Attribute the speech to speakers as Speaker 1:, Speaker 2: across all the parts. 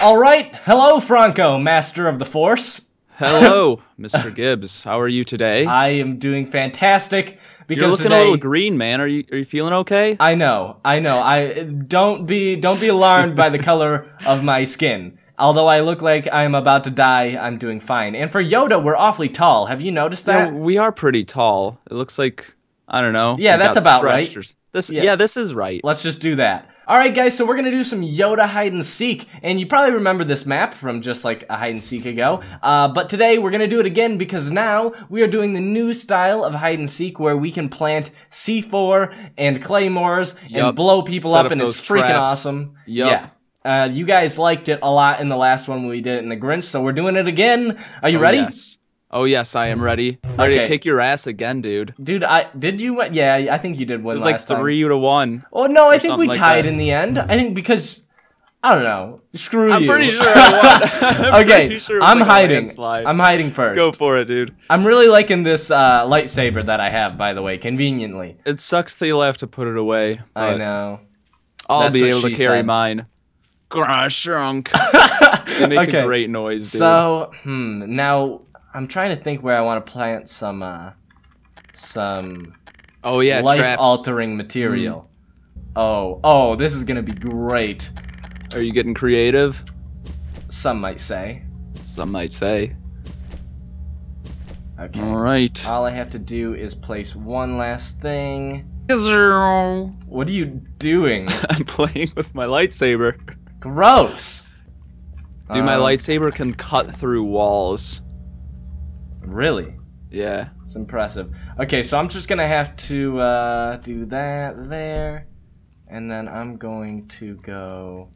Speaker 1: All right. Hello, Franko, master of the Force.
Speaker 2: Hello, Mr. Gibbs. How are you today?
Speaker 1: I am doing fantastic because
Speaker 2: You're looking
Speaker 1: today,
Speaker 2: a little green, man. Are you are you feeling okay?
Speaker 1: I know, I know. I don't be don't be alarmed by the color of my skin. Although I look like I'm about to die, I'm doing fine. And for Yoda, we're awfully tall. Have you noticed
Speaker 2: Yeah,
Speaker 1: that?
Speaker 2: we are pretty tall. It looks like I don't know.
Speaker 1: Yeah, that's about right.
Speaker 2: or- This
Speaker 1: Yeah.
Speaker 2: yeah. this is right.
Speaker 1: Let's just do that. All right, guys. So we're gonna do some Yoda hide and seek, and you probably remember this map from just like a hide and seek ago. Uh, but today we're gonna do it again because now we are doing the new style of hide and seek where we can plant C4 and claymores and blow people
Speaker 2: Set
Speaker 1: up, and it's freaking
Speaker 2: traps.
Speaker 1: awesome.
Speaker 2: Yup.
Speaker 1: Yeah. Uh, you guys liked it a lot in the last one when we did it in the Grinch, so we're doing it again. Are you
Speaker 2: Oh,
Speaker 1: ready?
Speaker 2: Yes. Oh yes, I am ready. Ready
Speaker 1: Okay.
Speaker 2: to kick your ass again, dude.
Speaker 1: Dude, I did you win? Yeah, I think you did win
Speaker 2: It was like
Speaker 1: last time.
Speaker 2: three to one.
Speaker 1: Oh no, I think we
Speaker 2: like
Speaker 1: tied
Speaker 2: that.
Speaker 1: in the end. I think because I don't know. Screw
Speaker 2: I'm
Speaker 1: you.
Speaker 2: pretty sure I won. I'm
Speaker 1: okay,
Speaker 2: pretty sure
Speaker 1: I'm
Speaker 2: like
Speaker 1: hiding. I'm hiding first.
Speaker 2: Go for it, dude.
Speaker 1: I'm really liking this uh, lightsaber that I have, by the way, conveniently.
Speaker 2: It sucks that you'll have to put it away.
Speaker 1: I know.
Speaker 2: I'll
Speaker 1: That's
Speaker 2: be able to carry
Speaker 1: said.
Speaker 2: mine. Grashunk. they make
Speaker 1: Okay.
Speaker 2: a great noise, dude.
Speaker 1: So, hmm. Now I'm trying to think where I want to plant some, uh, some
Speaker 2: oh yeah,
Speaker 1: life-altering material. Oh, oh, this is gonna be great.
Speaker 2: Are you getting creative?
Speaker 1: Some might say.
Speaker 2: Some might say.
Speaker 1: Okay.
Speaker 2: All right.
Speaker 1: All I have to do is place one last thing. What are you doing?
Speaker 2: I'm playing with my lightsaber.
Speaker 1: Gross.
Speaker 2: Dude, my
Speaker 1: Um,
Speaker 2: lightsaber can cut through walls.
Speaker 1: Really?
Speaker 2: Yeah.
Speaker 1: It's impressive. Okay, so I'm just gonna have to uh, do that there, and then I'm going to go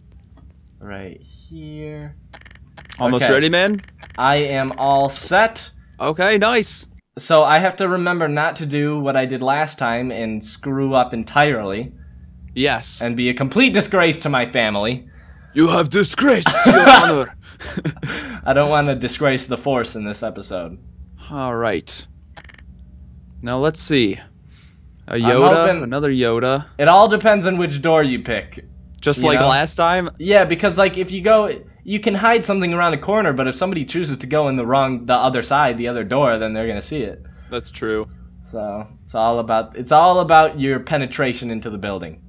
Speaker 1: right here.
Speaker 2: Almost
Speaker 1: Okay.
Speaker 2: ready, man?
Speaker 1: I am all set.
Speaker 2: Okay, nice.
Speaker 1: So I have to remember not to do what I did last time and screw up entirely
Speaker 2: Yes.
Speaker 1: and be a complete disgrace to my family.
Speaker 2: you have disgraced your honor.
Speaker 1: I don't want to disgrace the Force in this episode.
Speaker 2: All right. Now let's see. A Yoda,
Speaker 1: hoping-
Speaker 2: another Yoda.
Speaker 1: It all depends on which door you pick.
Speaker 2: Just
Speaker 1: You
Speaker 2: like
Speaker 1: know?
Speaker 2: last time.
Speaker 1: Yeah, because like if you go, you can hide something around a corner, but if somebody chooses to go in the wrong, the other side, the other door, then they're gonna see it.
Speaker 2: That's true.
Speaker 1: So it's all about it's all about your penetration into the building.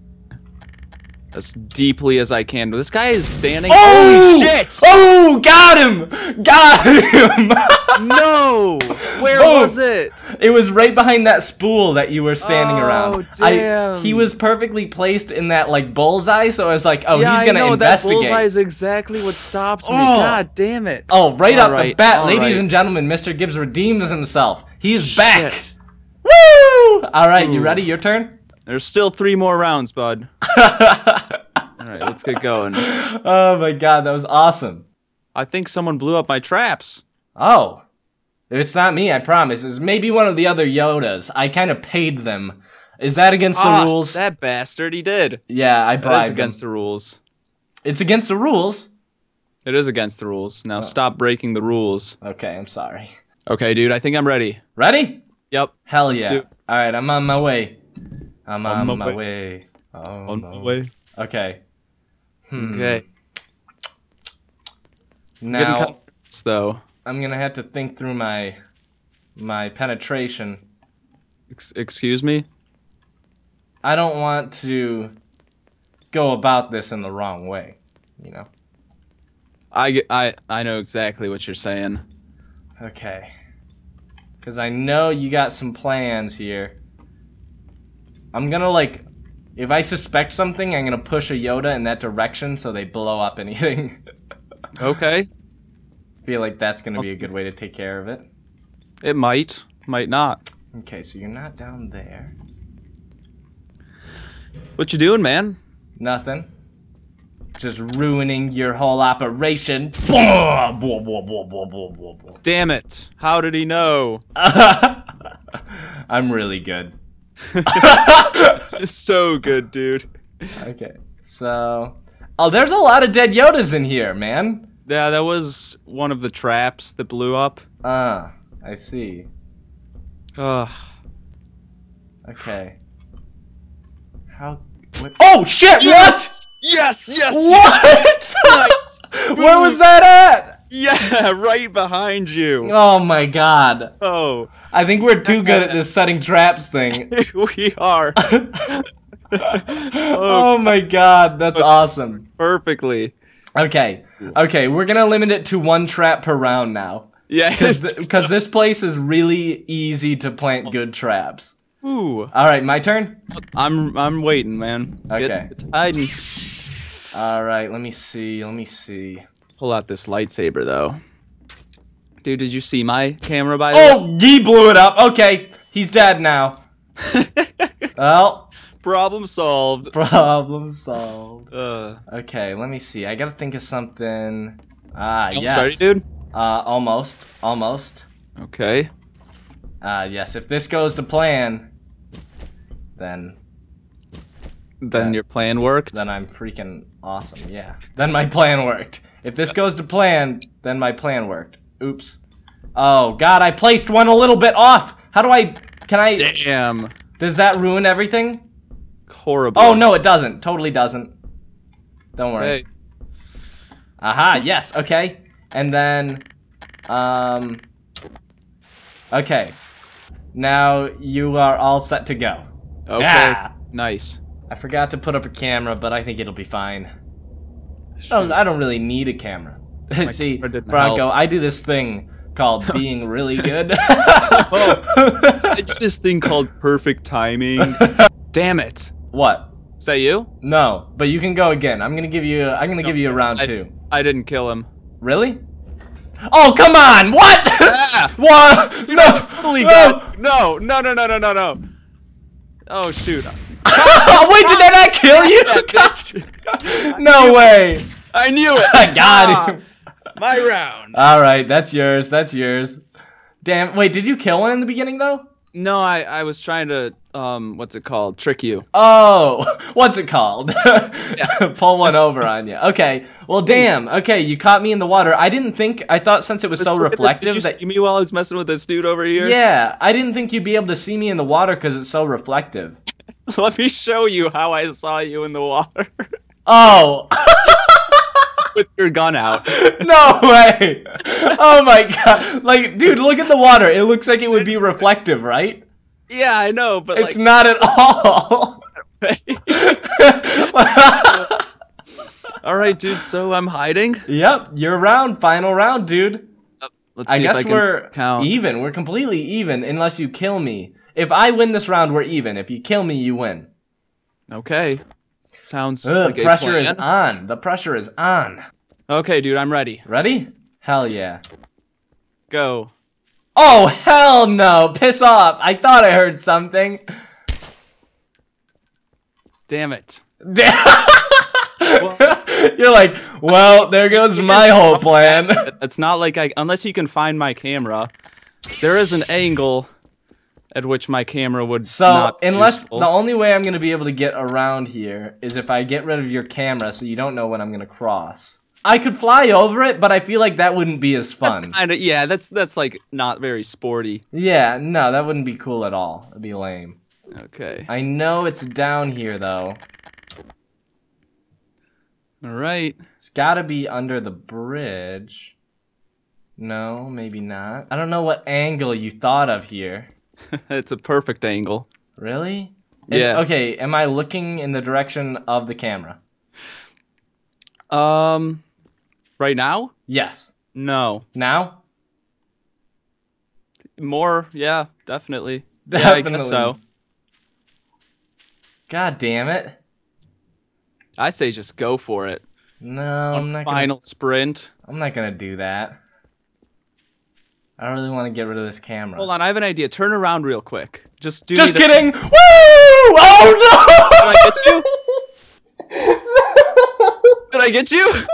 Speaker 2: As deeply as I can. This guy is standing.
Speaker 1: Oh!
Speaker 2: Holy shit!
Speaker 1: Oh, got him! Got him!
Speaker 2: No! Where
Speaker 1: Boom.
Speaker 2: was it?
Speaker 1: it was right behind that spool that you were standing
Speaker 2: Oh,
Speaker 1: around.
Speaker 2: damn.
Speaker 1: I, he was perfectly placed in that like bullseye, so I was like, oh,
Speaker 2: yeah,
Speaker 1: he's gonna
Speaker 2: I know,
Speaker 1: investigate.
Speaker 2: That bullseye is exactly what stopped me.
Speaker 1: Oh.
Speaker 2: God damn it.
Speaker 1: Oh, right
Speaker 2: All
Speaker 1: off the bat,
Speaker 2: all
Speaker 1: ladies
Speaker 2: right.
Speaker 1: and gentlemen, Mr. Gibbs redeems himself. He's back.
Speaker 2: Shit.
Speaker 1: Woo! All right, you ready? Your turn.
Speaker 2: There's still three more rounds, bud. All right, let's get going.
Speaker 1: oh my god, that was awesome.
Speaker 2: I think someone blew up my traps.
Speaker 1: Oh, If it's not me. I promise. It's maybe one of the other Yodas. I kind of paid them. Is that against the
Speaker 2: Ah,
Speaker 1: rules?
Speaker 2: That bastard, he did.
Speaker 1: yeah, I bribed
Speaker 2: is
Speaker 1: him.
Speaker 2: against the rules.
Speaker 1: It's against the rules.
Speaker 2: It is against the rules.
Speaker 1: Oh.
Speaker 2: Now stop breaking the rules.
Speaker 1: Okay, I'm sorry.
Speaker 2: Okay, dude, I think I'm ready.
Speaker 1: Ready?
Speaker 2: Yep.
Speaker 1: Hell yeah. All right, I'm on my way. I'm on,
Speaker 2: my
Speaker 1: my,
Speaker 2: way.
Speaker 1: way. Oh,
Speaker 2: On my way.
Speaker 1: Okay. Hmm.
Speaker 2: Okay. Getting
Speaker 1: Now
Speaker 2: kind of though.
Speaker 1: I'm gonna have to think through my my penetration.
Speaker 2: Ex- excuse me?
Speaker 1: I don't want to go about this in the wrong way. You know.
Speaker 2: I, I, I know exactly what you're saying.
Speaker 1: Okay. Because I know you got some plans here. I'm gonna, like, if I suspect something, I'm gonna push a Yoda in that direction so they blow up anything.
Speaker 2: Okay.
Speaker 1: feel like that's gonna be a good way to take care of it.
Speaker 2: It might. Might not.
Speaker 1: Okay, so you're not down there.
Speaker 2: What you doing, man?
Speaker 1: Nothing. Just ruining your whole operation.
Speaker 2: Damn it. How did he know?
Speaker 1: I'm really good.
Speaker 2: So good, dude.
Speaker 1: Okay, so. Oh, there's a lot of dead Yodas in here, man.
Speaker 2: Yeah, that was one of the traps that blew up.
Speaker 1: Ah, I see.
Speaker 2: Ugh.
Speaker 1: Okay. How. What? Oh shit! What?
Speaker 2: Yes, yes,
Speaker 1: What?
Speaker 2: Nice.
Speaker 1: Where was that at?
Speaker 2: Yeah, right behind you.
Speaker 1: Oh my god.
Speaker 2: Oh,
Speaker 1: I think we're too good at this setting traps thing.
Speaker 2: we are.
Speaker 1: Oh. oh my god, that's awesome.
Speaker 2: Perfectly.
Speaker 1: Okay, okay, we're gonna limit it to one trap per round now.
Speaker 2: Yeah.
Speaker 1: Because this place is really easy to plant good traps.
Speaker 2: Ooh.
Speaker 1: Alright, my turn?
Speaker 2: I'm I'm waiting, man. Get-
Speaker 1: Okay.
Speaker 2: it's hiding.
Speaker 1: Alright, let me see, let me see.
Speaker 2: Pull out this lightsaber though. Dude, did you see my camera by the way?
Speaker 1: Oh, he blew it up. Okay, he's dead now. Well,
Speaker 2: Problem solved.
Speaker 1: problem solved.
Speaker 2: Uh,
Speaker 1: Okay, let me see. I gotta think of something. Ah,
Speaker 2: almost
Speaker 1: yes.
Speaker 2: ready, dude?
Speaker 1: Uh, almost, almost.
Speaker 2: Okay.
Speaker 1: Uh, yes. If this goes to plan, then
Speaker 2: Then
Speaker 1: Yeah.
Speaker 2: your plan worked.
Speaker 1: then I'm freaking awesome. Yeah. Then my plan worked. If this goes to plan, then my plan worked. Oops. Oh God, I placed one a little bit off. How do I? Can I?
Speaker 2: Damn.
Speaker 1: Does that ruin everything?
Speaker 2: Horrible.
Speaker 1: Oh no, it doesn't. Totally doesn't. Don't worry.
Speaker 2: Hey.
Speaker 1: Aha, yes, okay. And then, um, okay. Now you are all set to go.
Speaker 2: Okay.
Speaker 1: Yeah.
Speaker 2: Nice.
Speaker 1: I forgot to put up a camera, but I think it'll be fine. I don't, I don't really need a camera. See,
Speaker 2: camera
Speaker 1: Bronco,
Speaker 2: help.
Speaker 1: I do this thing called being really good.
Speaker 2: I did this thing called perfect timing. Damn it.
Speaker 1: what?
Speaker 2: Is that you?
Speaker 1: No, but you can go again. I'm gonna give you. I'm gonna give you a round
Speaker 2: I-
Speaker 1: two.
Speaker 2: I didn't kill him.
Speaker 1: Really? Oh come on! What?
Speaker 2: Ah!
Speaker 1: what? No!
Speaker 2: Totally
Speaker 1: no!
Speaker 2: got No, no, no, no, no, no, no. Oh shoot.
Speaker 1: Wait, did that not kill you? No way!
Speaker 2: I knew it.
Speaker 1: I got him.
Speaker 2: Ah, My round.
Speaker 1: All right, that's yours. That's yours. Damn. Wait, did you kill one in the beginning though?
Speaker 2: No, I I was trying to um what's it called? Trick you.
Speaker 1: Oh, what's it called? Pull one over on you. Okay. Well, damn. Okay, you caught me in the water. I didn't think. I thought since it was so
Speaker 2: Did
Speaker 1: reflective
Speaker 2: you
Speaker 1: that.
Speaker 2: see me while I was messing with this dude over here?
Speaker 1: Yeah, I didn't think you'd be able to see me in the water because it's so reflective.
Speaker 2: Let me show you how I saw you in the water
Speaker 1: Oh.
Speaker 2: with your gun out.
Speaker 1: No way! Oh my god! Like, dude, look at the water. It looks like it would be reflective, right?
Speaker 2: Yeah, I know, but
Speaker 1: It's
Speaker 2: like
Speaker 1: not at all.
Speaker 2: All right, dude. So I'm hiding.
Speaker 1: yep, you're round. Final round, dude.
Speaker 2: Let's see
Speaker 1: I
Speaker 2: if
Speaker 1: guess
Speaker 2: I can
Speaker 1: we're
Speaker 2: count.
Speaker 1: even. We're completely even unless you kill me. If I win this round, we're even. If you kill me, you win.
Speaker 2: Okay. Sounds
Speaker 1: Ugh,
Speaker 2: like
Speaker 1: pressure is on. The pressure is on.
Speaker 2: Okay, dude. I'm ready.
Speaker 1: Ready? Hell yeah.
Speaker 2: Go.
Speaker 1: Oh, hell no. Piss off. I thought I heard something.
Speaker 2: Damn it.
Speaker 1: You're like, well, there goes my whole plan.
Speaker 2: It's not like I unless you can find my camera. There is an angle at which my camera would
Speaker 1: So,
Speaker 2: not
Speaker 1: unless the only way I'm going to be able to get around here is if I get rid of your camera so you don't know when I'm going to cross. I could fly over it, but I feel like that wouldn't be as fun.
Speaker 2: kind of yeah, that's that's like not very sporty.
Speaker 1: Yeah, no, that wouldn't be cool at all. It'd be lame.
Speaker 2: Okay.
Speaker 1: I know it's down here though.
Speaker 2: All right.
Speaker 1: It's got to be under the bridge. No, maybe not. I don't know what angle you thought of here.
Speaker 2: it's a perfect angle.
Speaker 1: Really? It-
Speaker 2: Yeah.
Speaker 1: okay, am I looking in the direction of the camera?
Speaker 2: Um right now?
Speaker 1: Yes.
Speaker 2: No.
Speaker 1: Now?
Speaker 2: More, yeah, definitely. Yeah, I guess so.
Speaker 1: God damn it.
Speaker 2: I say just go for it.
Speaker 1: No, I'm not gonna
Speaker 2: Final sprint.
Speaker 1: I'm not gonna do that. I don't really want to get rid of this camera.
Speaker 2: Hold on, I have an idea. Turn around real quick. Just do
Speaker 1: Just kidding! Woo! Oh no! Did!
Speaker 2: I get you? Did I get you?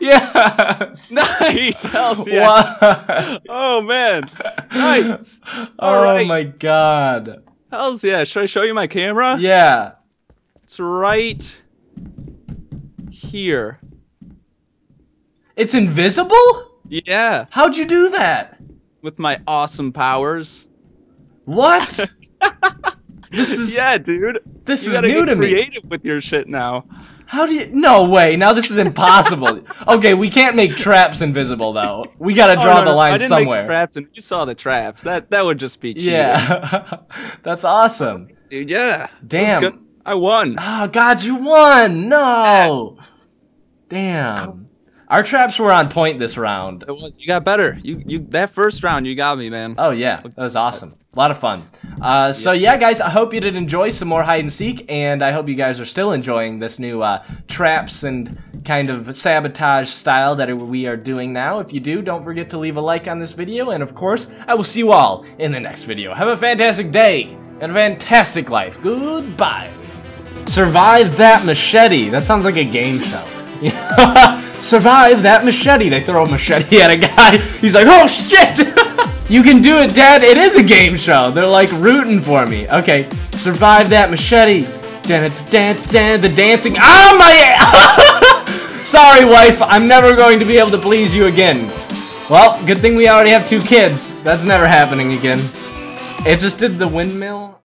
Speaker 1: yes!
Speaker 2: Nice. Hells yeah.
Speaker 1: What?
Speaker 2: Oh man. Nice.
Speaker 1: oh
Speaker 2: Alright.
Speaker 1: my god.
Speaker 2: Hells yeah. Should I show you my camera?
Speaker 1: Yeah.
Speaker 2: It's right here.
Speaker 1: It's invisible?
Speaker 2: Yeah.
Speaker 1: How'd you do that?
Speaker 2: With my awesome powers.
Speaker 1: What? this is
Speaker 2: Yeah, dude.
Speaker 1: this
Speaker 2: You
Speaker 1: is new to me.
Speaker 2: creative with your shit now.
Speaker 1: How do you? No way. Now this is impossible. okay, we can't make traps invisible though. We gotta draw
Speaker 2: Oh,
Speaker 1: draw
Speaker 2: no,
Speaker 1: the
Speaker 2: no,
Speaker 1: line
Speaker 2: I didn't
Speaker 1: somewhere.
Speaker 2: Make the traps, and you saw the traps. That that would just be cheating.
Speaker 1: yeah, that's awesome.
Speaker 2: dude. Yeah.
Speaker 1: Damn.
Speaker 2: I won.
Speaker 1: Oh God, you won! No. Damn. Our traps were on point this round.
Speaker 2: It was. You got better. You you that first round, you got me, man.
Speaker 1: Oh yeah, that was awesome. A lot of fun. Uh, so yeah, guys, I hope you did enjoy some more hide and seek, and I hope you guys are still enjoying this new uh, traps and kind of sabotage style that we are doing now. If you do, don't forget to leave a like on this video, and of course, I will see you all in the next video. Have a fantastic day and a fantastic life. Goodbye. Survive that machete. That sounds like a game show. Survive that machete. They throw a machete at a guy. He's like, oh shit! you can do it, Dad. It is a game show. They're like rooting for me. Okay, survive that machete. Dan, dan, dan, the dancing. Ah, my. Sorry, wife. I'm never going to be able to please you again. Well, good thing we already have two kids. That's never happening again. It just did the windmill.